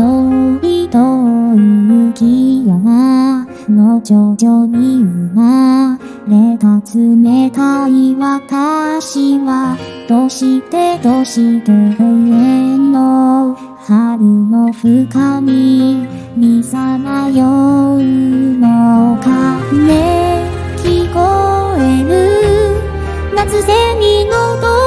遠い遠い雪山の徐々に生まれた冷たい私はどうしてどうして永遠の春の深みにさまようのかね聞こえる夏蝉の音。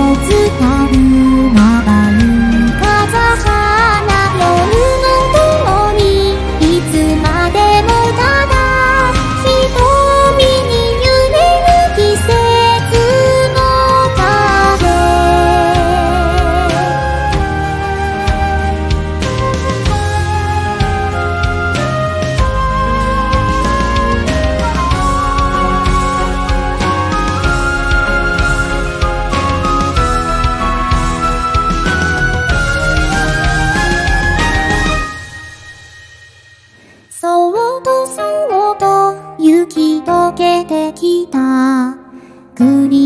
を伝うなら国